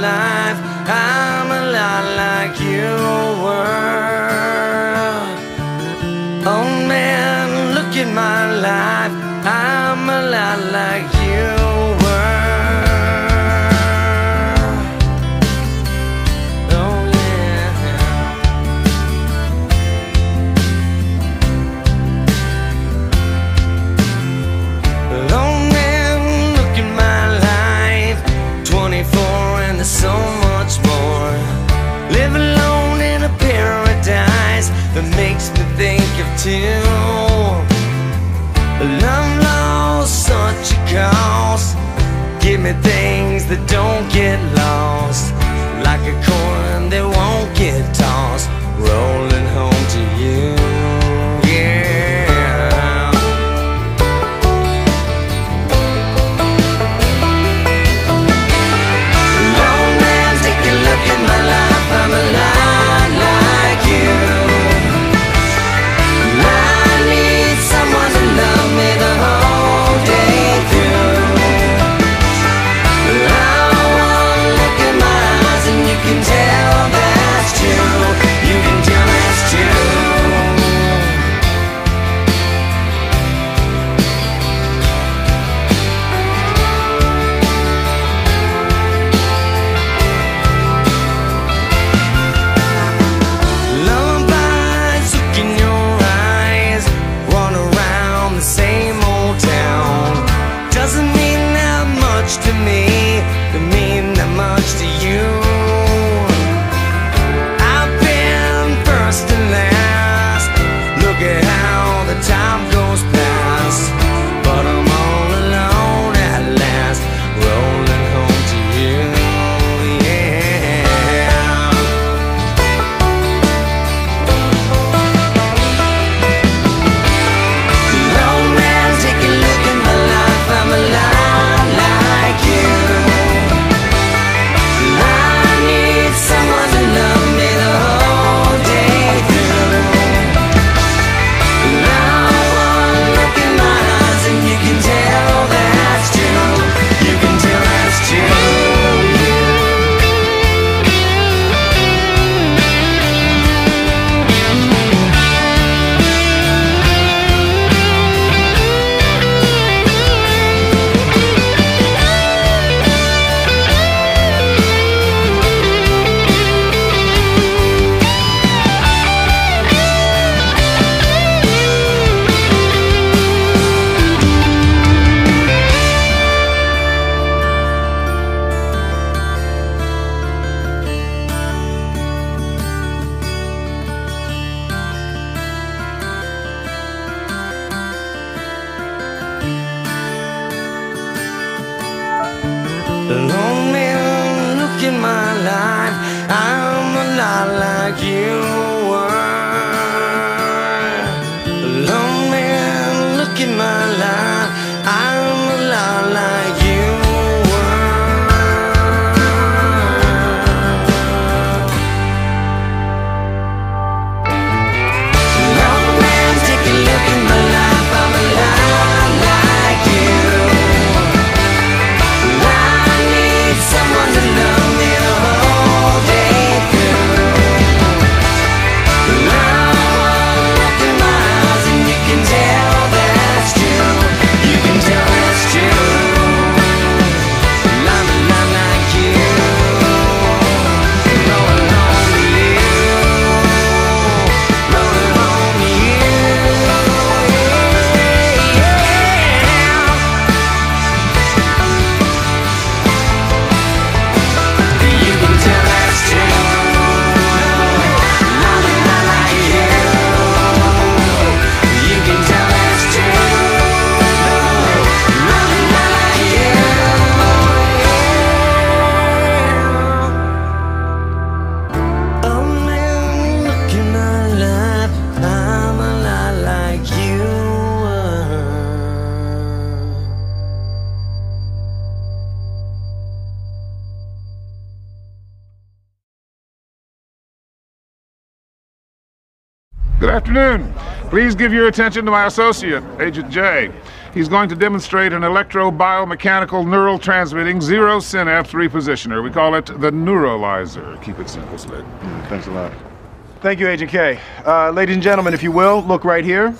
Life, I'm a lot like you were. Oh man, look at my life. I'm a lot like tune. Love lost such a cost. Give me things that don't get lost, like a coin that won't get tossed. Rolling home to you. lonely look in my life. I'm a lot like you. Good afternoon. Please give your attention to my associate, Agent J. He's going to demonstrate an electro-biomechanical neural transmitting zero synapse repositioner. We call it the neuralizer. Keep it simple, Slick. Thanks a lot. Thank you, Agent K. Uh, ladies and gentlemen, if you will, look right here.